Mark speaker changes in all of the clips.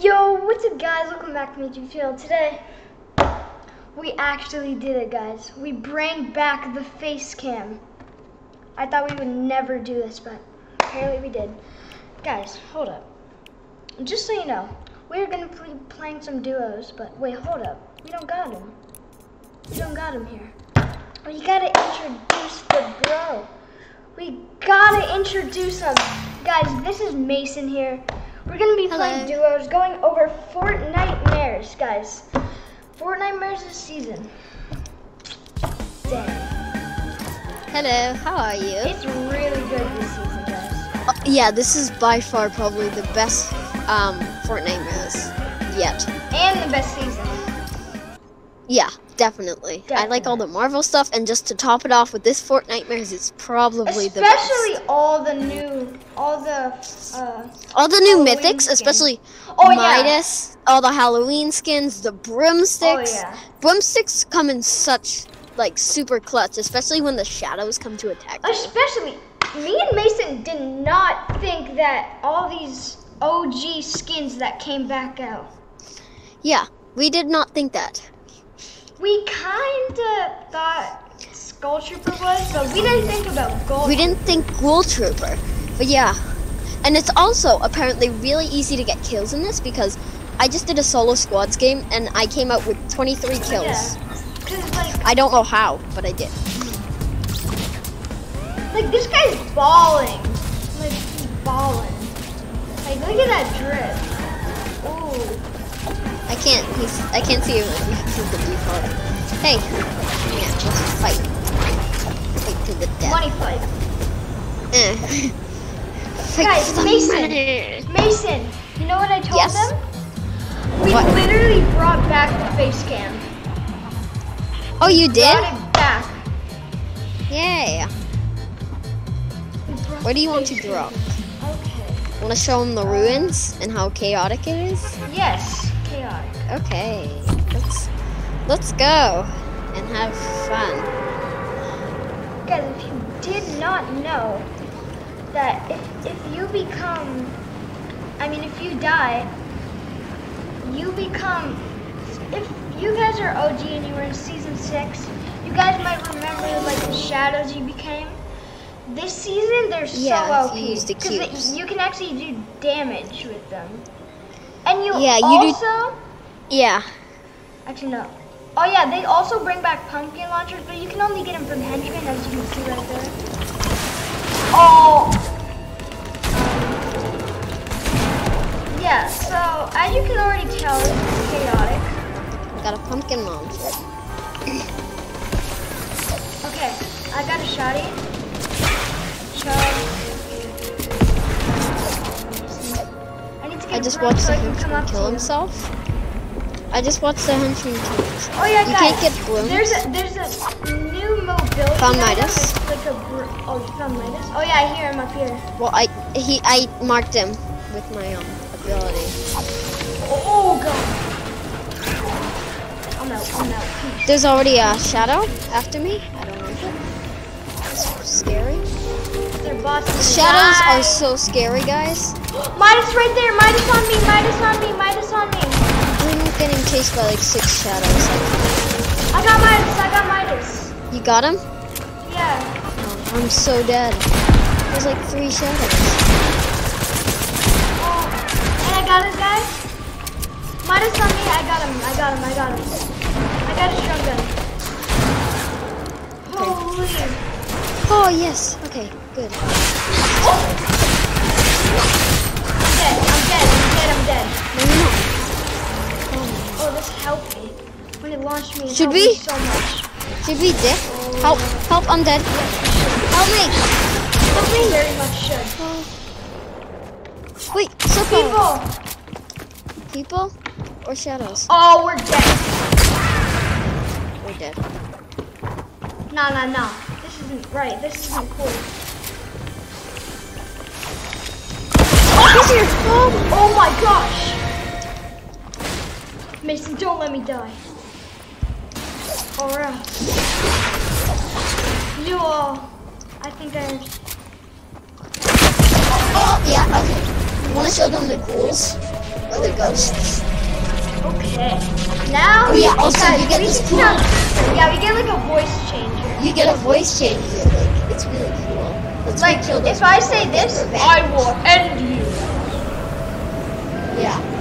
Speaker 1: Yo, what's up guys? Welcome back to Meet Field. Today, we actually did it guys. We bring back the face cam. I thought we would never do this, but apparently we did. Guys, hold up. Just so you know, we're gonna be playing some duos, but wait, hold up. We don't got him. We don't got him here. Well, you gotta introduce the bro. We gotta introduce him. Guys, this is Mason here. We're gonna be playing duos, going over Fortnitemares, guys. Fortnitemares this season. Dang.
Speaker 2: Hello, how are you?
Speaker 1: It's really good this season, guys.
Speaker 2: Uh, yeah, this is by far probably the best um, Fortnitemares yet.
Speaker 1: And the best season.
Speaker 2: Yeah, definitely. I like all the Marvel stuff, and just to top it off with this Fortnite modes, it's probably the best.
Speaker 1: Especially all the new, all the, uh,
Speaker 2: All the new
Speaker 1: Halloween
Speaker 2: mythics,
Speaker 1: skins.
Speaker 2: especially
Speaker 1: Oh, yeah.
Speaker 2: Midas, all the Halloween skins, the broomsticks.
Speaker 1: Oh, yeah.
Speaker 2: Broomsticks come in such like super clutch, especially when the shadows come to attack.
Speaker 1: especially, me and Mason did not think that all these OG skins that came back out.
Speaker 2: Yeah, we did not think that.
Speaker 1: We kinda thought Skull Trooper was, but we didn't think about Ghoul.
Speaker 2: We didn't think Ghoul Trooper, but yeah. And it's also apparently really easy to get kills in this because I just did a solo squads game and I came out with 23 kills.
Speaker 1: Yeah. Like,
Speaker 2: I don't know how, but I did. Hmm.
Speaker 1: like this guy's balling. Like he's balling. Like look at that drip.
Speaker 2: I can't. He's. I can't see him because the default. Hey, yeah, let's fight. Fight to the death.
Speaker 1: Money fight.
Speaker 2: Eh. Fight
Speaker 1: Guys, Mason.
Speaker 2: money.
Speaker 1: Mason, you know what I told
Speaker 2: Yes.
Speaker 1: them? We
Speaker 2: What?
Speaker 1: literally brought back the face cam.
Speaker 2: Oh, you did?
Speaker 1: Brought it back.
Speaker 2: Yeah. What do you want to draw?
Speaker 1: Okay.
Speaker 2: Want to show them the ruins and how chaotic it is?
Speaker 1: Yes,
Speaker 2: Okay, let's let's go and have fun.
Speaker 1: Guys, if you did not know that if, if you become, I mean, if you die, you become, if you guys are OG and you were in season six, you guys might remember like the shadows you became. This season, they're so
Speaker 2: Yeah,
Speaker 1: OP.
Speaker 2: you use the
Speaker 1: 'cause they-
Speaker 2: cubes.
Speaker 1: you can actually do damage with them. And you
Speaker 2: Yeah, you do-
Speaker 1: also,
Speaker 2: Yeah,
Speaker 1: actually no. Oh yeah, they also bring back pumpkin launchers, but you can only get them from henchmen, as you can see right there. Oh. Um, yeah. So as you can already tell, it's chaotic.
Speaker 2: I got a pumpkin launcher.
Speaker 1: Okay, I got a shotty. Shot. I need to get
Speaker 2: I just watched
Speaker 1: so
Speaker 2: the
Speaker 1: I can come
Speaker 2: henchman
Speaker 1: up
Speaker 2: kill himself. I just watched the henchman kill.
Speaker 1: Oh yeah,
Speaker 2: You
Speaker 1: guys.
Speaker 2: can't get brooms.
Speaker 1: There's a there's a new mobility.
Speaker 2: Found. Midas.
Speaker 1: It's like a bro- oh, you found Midas. Oh yeah, I hear him up here.
Speaker 2: Well, I he I marked him with my um ability.
Speaker 1: Oh, god. I'm out. I'm out.
Speaker 2: There's already a shadow after me. I don't like it. It's scary.
Speaker 1: Their boss is
Speaker 2: Shadows
Speaker 1: die.
Speaker 2: are so scary, guys.
Speaker 1: Midas right there. Midas on me. Midas on me. Midas on me.
Speaker 2: I'm getting chased by like six shadows.
Speaker 1: I got Midas. I got Midas.
Speaker 2: You got him?
Speaker 1: Yeah.
Speaker 2: Oh, I'm so dead. There's like three shadows.
Speaker 1: Oh, and I got his guy. Midas on me. I got him. I got him. I got him. I got his drum gun. Holy.
Speaker 2: Oh yes. Okay. Good. Oh!
Speaker 1: I'm dead. I'm dead. I'm dead. I'm dead.
Speaker 2: No, you're not.
Speaker 1: Oh, this helped me. When it launched me, it
Speaker 2: Should we?
Speaker 1: me so much.
Speaker 2: Should we dip? Help! Help! I'm dead. Help me!
Speaker 1: Help me. Very much should.
Speaker 2: Uh, wait. Circle.
Speaker 1: People.
Speaker 2: People or shadows?
Speaker 1: Oh, we're dead.
Speaker 2: We're dead.
Speaker 1: No, no, no. This isn't right. This isn't cool. Oh, oh my gosh. Mason, don't let me die. Or else. You all. I think I.
Speaker 2: Oh yeah. Okay. You Want to show them the ghouls? the ghosts.
Speaker 1: Okay. Now,
Speaker 2: Oh, yeah, also
Speaker 1: guys,
Speaker 2: you get this cool-
Speaker 1: Yeah, we get like a voice changer.
Speaker 2: You get a voice changer. Like, it's really cool. Let's
Speaker 1: Like, if I say this. I will end you.
Speaker 2: Yeah.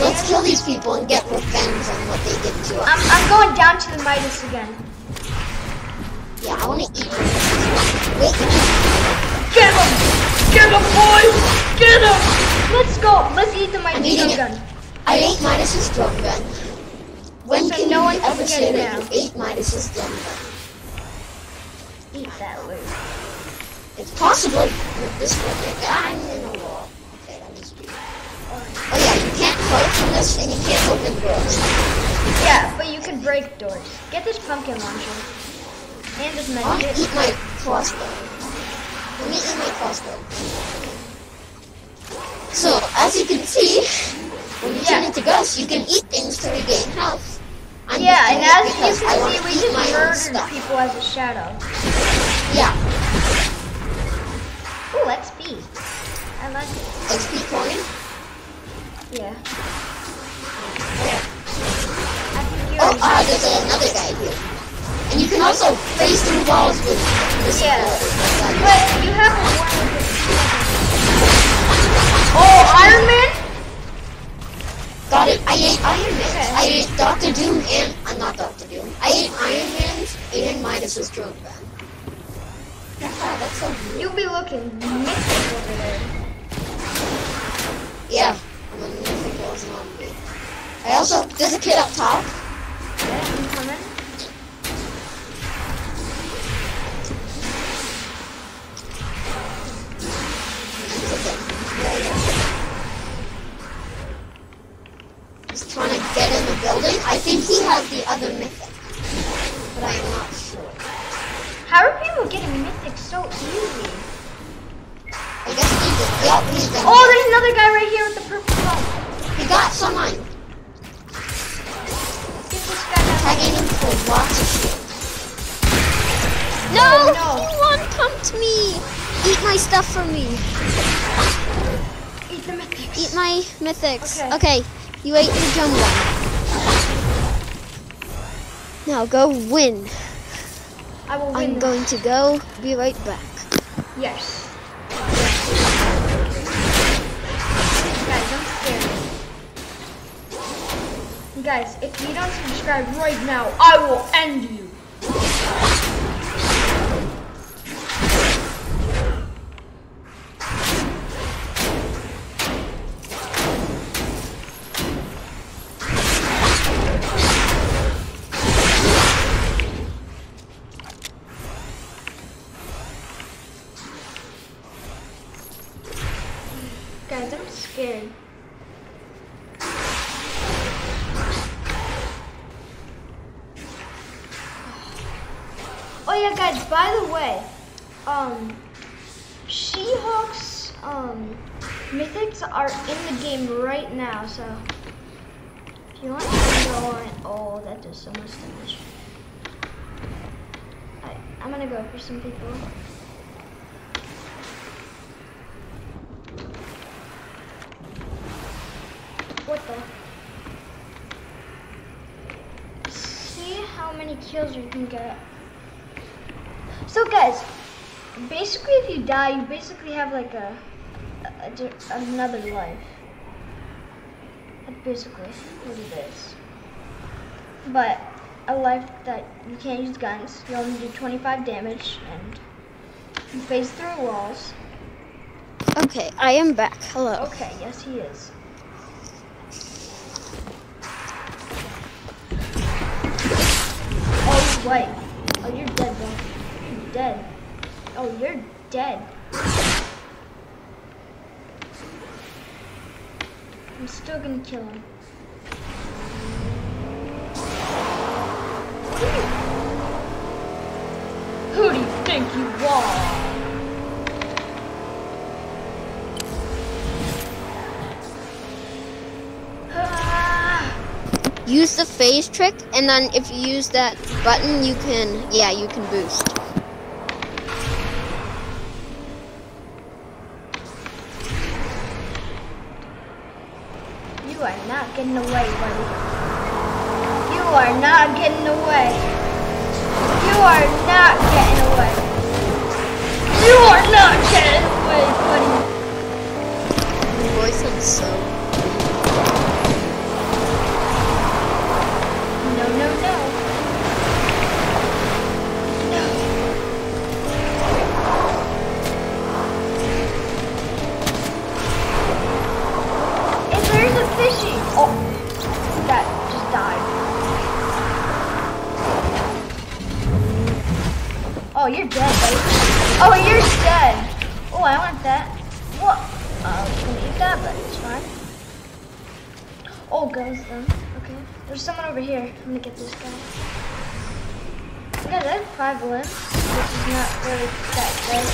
Speaker 2: Let's kill these people and get revenge on what they did to us.
Speaker 1: I'm, I'm going down to the Midas again.
Speaker 2: Yeah, I want to eat. Wait,
Speaker 1: Get him! Get him, boys! Get him! Let's go. Let's eat the Midas
Speaker 2: eating
Speaker 1: gun.
Speaker 2: I ate Midas's drum gun. When
Speaker 1: So
Speaker 2: can
Speaker 1: no one
Speaker 2: ever say that you ate Midas's drum gun?
Speaker 1: Eat that loot.
Speaker 2: It's possible with this project. I'm in a this and can't open doors.
Speaker 1: Yeah, but you can break doors. Get this pumpkin launcher. And this
Speaker 2: I want to eat my crossbow. Let me eat my crossbow. So, as you can see, when you turn into ghosts, you can eat things to regain health. I'm
Speaker 1: Yeah, and as you can see, we just murdered people as a shadow.
Speaker 2: Yeah,
Speaker 1: Ooh, XP. I like it.
Speaker 2: XP coin.
Speaker 1: Yeah. I think you're.
Speaker 2: Oh, ah, there's another guy here. And you can also phase through walls with this
Speaker 1: Yeah. But you have a one with Oh, Iron Man?
Speaker 2: Got it. I ate Iron Man.
Speaker 1: Okay.
Speaker 2: I ate Doctor Doom and I'm not Doctor Doom. I ate Iron Man and Midas's drone gun. Yeah, that's so weird.
Speaker 1: You'll be looking mythic over there.
Speaker 2: Yeah, I also there's a kid up top. Pumped me. Eat my stuff for me.
Speaker 1: Eat the mythics.
Speaker 2: Eat my mythics.
Speaker 1: Okay.
Speaker 2: Okay, you ate your drum gun. Now go win.
Speaker 1: I will win.
Speaker 2: I'm going to go. Be right back.
Speaker 1: Yes. Guys, I'm scared. Guys, if you don't subscribe right now, I will end you. Now. So if you want to go on, oh, that does so much damage. I'm gonna go for some people. What the? See how many kills you can get. So guys, basically if you die, you basically have like a, a- a another life. Basically what this. But a life that you can't use guns. You only do 25 damage and you phase through walls.
Speaker 2: Okay, I am back. Hello.
Speaker 1: Okay, yes he is. Oh, he's white. Oh, you're dead, bro. You're dead. Oh, you're dead. I'm still gonna kill him. Who do you think you are?
Speaker 2: Use the phase trick, and then if you use that button, you can, yeah, you can boost.
Speaker 1: Getting away, buddy. You are not getting away. You are not getting away. You are not getting away, buddy.
Speaker 2: Your voice sounds so.
Speaker 1: Oh, goes them. Um, okay. There's someone over here. I'm gonna get this guy. Guys, I have five limbs, which is not really that good.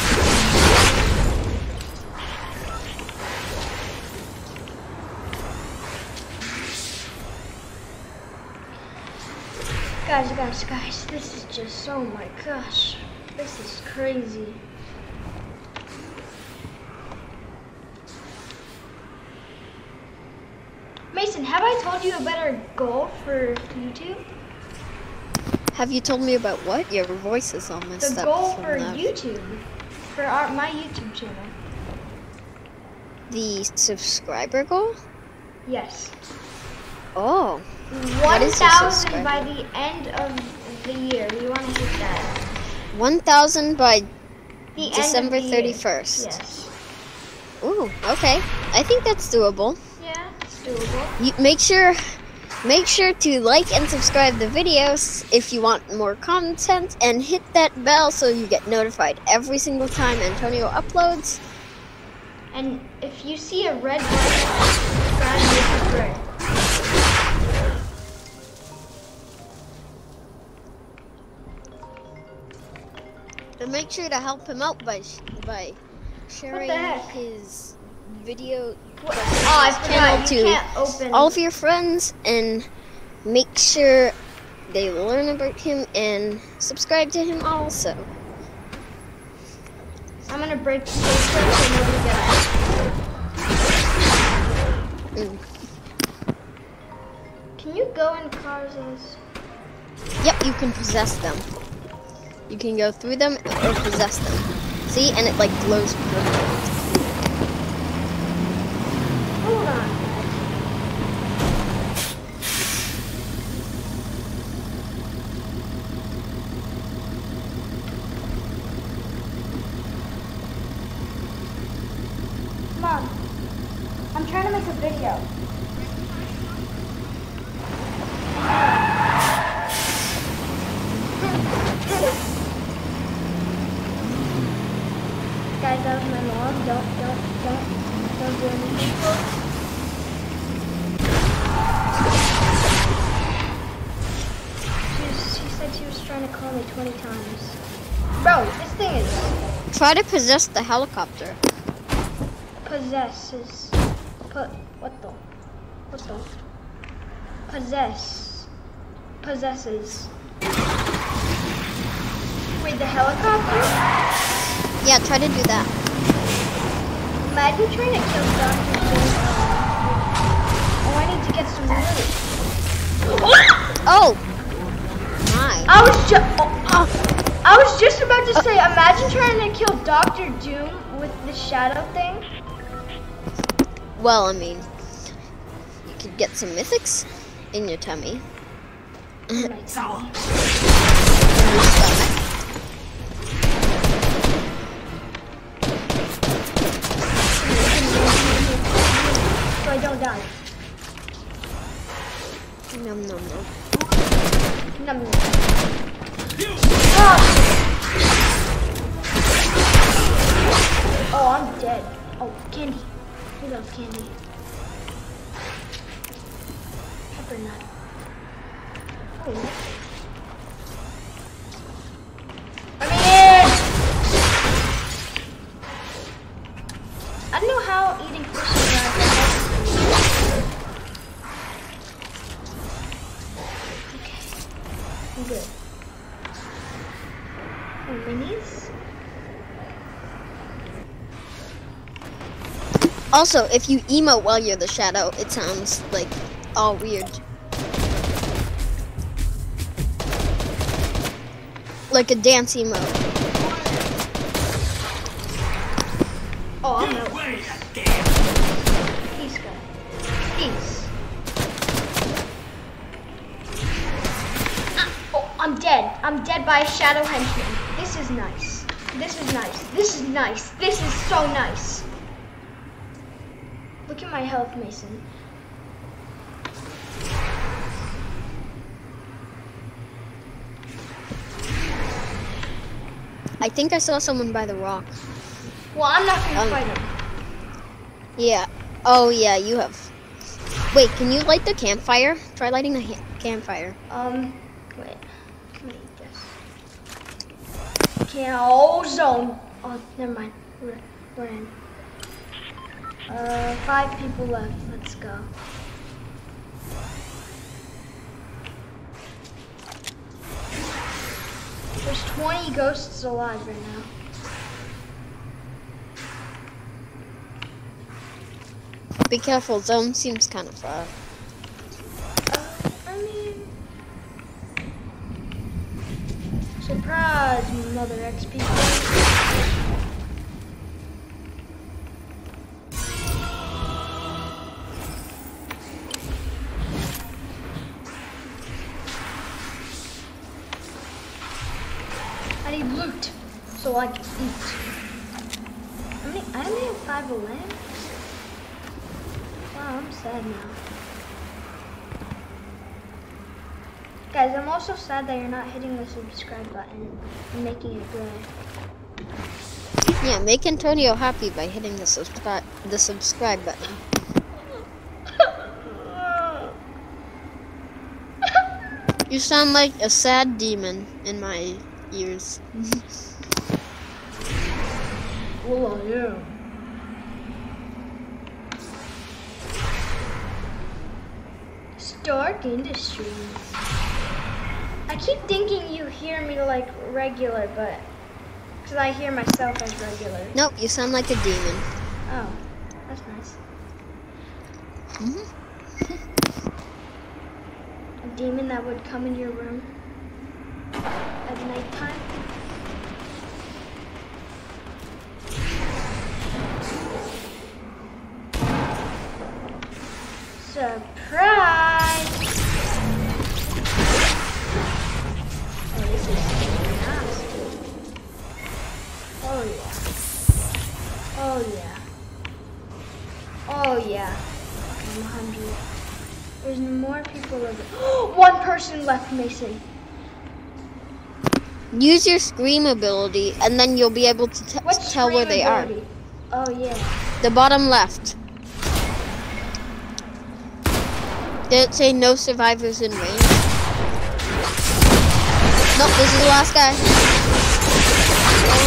Speaker 1: Guys, guys, guys, this is just, oh my gosh. This is crazy. Mason, have I told you about our goal for YouTube?
Speaker 2: Have you told me about what? Your voice is all messed
Speaker 1: The
Speaker 2: up.
Speaker 1: goal for
Speaker 2: that.
Speaker 1: YouTube. For our, my YouTube channel.
Speaker 2: The subscriber goal?
Speaker 1: Yes.
Speaker 2: Oh, What is your
Speaker 1: 1,000 by the end of the year. We want to hit that.
Speaker 2: 1,000 by
Speaker 1: The
Speaker 2: December 31st.
Speaker 1: Yes.
Speaker 2: Ooh, okay. I think that's doable.
Speaker 1: Yeah, it's doable.
Speaker 2: You make sure make sure to like and subscribe the videos if you want more content and hit that bell so you get notified every single time Antonio uploads.
Speaker 1: And if you see a red button, subscribe subscribe.
Speaker 2: And make sure to help him out by sh- by sharing his video
Speaker 1: What? Oh, I
Speaker 2: channel
Speaker 1: forgot. You
Speaker 2: to
Speaker 1: can't open.
Speaker 2: all of your friends and make sure they learn about him and subscribe to him also.
Speaker 1: I'm gonna break the safe so nobody gets.
Speaker 2: Mm.
Speaker 1: Can you go in cars as?
Speaker 2: Yep, you can possess them. You can go through them or possess them. See, and it like glows purple.
Speaker 1: Trying to make a video. Guys, that was my mom. Don't, don't, don't, don't do anything. She, was, she said she was trying to call me 20 times. Bro, this thing is
Speaker 2: Try to possess the helicopter.
Speaker 1: possesses. Put what the? What the? Possess. Possesses. Wait, the helicopter?
Speaker 2: Yeah, try to do that.
Speaker 1: Imagine trying to kill Dr. Doom. Oh, I need to get some loot.
Speaker 2: Oh! My.
Speaker 1: I was just, oh, oh. I was just about to oh. say, imagine trying to kill Doctor Doom with the shadow thing.
Speaker 2: Well, I mean, you could get some mythics in your tummy. Also, if you emote while you're the shadow, it sounds like all weird. Like a dance emote.
Speaker 1: Oh, I'm not. Peace, guy. Peace. Ah, oh, I'm dead. I'm dead by a shadow henchman. This is nice. This is nice. This is nice. This is so nice. Look at my health, Mason.
Speaker 2: I think I saw someone by the rock.
Speaker 1: Well, I'm not gonna
Speaker 2: Um,
Speaker 1: fight him.
Speaker 2: Yeah. Oh, yeah, you have. Wait, can you light the campfire? Try lighting the ha- campfire.
Speaker 1: Um, wait. Let me eat this. Kill zone. Oh, never mind. We're, we're in. Uh, five people left. Let's go. There's 20 ghosts alive right now.
Speaker 2: Be careful, zone seems kind of far.
Speaker 1: Uh, I mean, surprise, mother XP. Loot so I can eat. I mean, I only have five lamps. Wow, I'm sad now. Guys, I'm also sad that you're not hitting the subscribe button and making it gray.
Speaker 2: Yeah, make Antonio happy by hitting the subscribe the subscribe button. You sound like a sad demon in my ears.
Speaker 1: well, I am. Stark Industries. I keep thinking you hear me like regular, but because I hear myself as regular.
Speaker 2: Nope, you sound like a demon.
Speaker 1: Oh, that's nice.
Speaker 2: Mhm.
Speaker 1: A demon that would come in your room at nighttime. Surprise! Oh, this is nasty. Oh yeah. Oh yeah. Oh yeah. I'm 100. There's more people over. One person left, Mason.
Speaker 2: Use your scream ability, and then you'll be able to tell where they are.
Speaker 1: Oh yeah.
Speaker 2: The bottom left. Did it say no survivors in range? Nope, this is the last guy.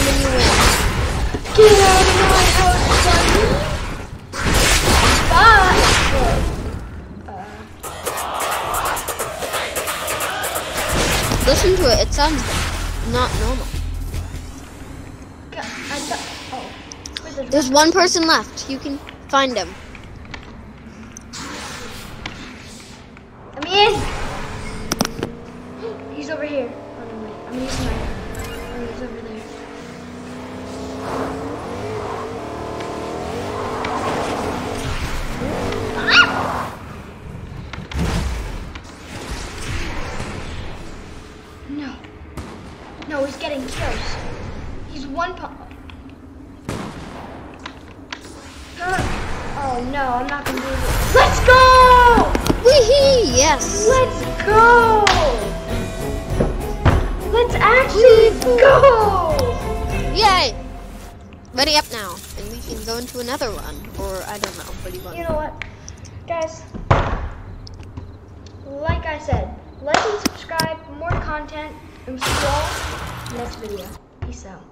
Speaker 2: Then you win.
Speaker 1: Get out of my house! Bye! Uh,
Speaker 2: Listen to it. It sounds not normal.
Speaker 1: There's
Speaker 2: There's one person left. You can find him.
Speaker 1: I'm in! He's over here. I'm using my. He's getting kills. He's one pump. Oh no, I'm not gonna do this. Let's go!
Speaker 2: Weehee! Yes.
Speaker 1: Let's go! Let's actually go!
Speaker 2: Yay! Ready up now, and we can go into another run, or I don't know. What do you want?
Speaker 1: You know what, guys? Like I said, like and subscribe for more content, and see you all next video. Peace out.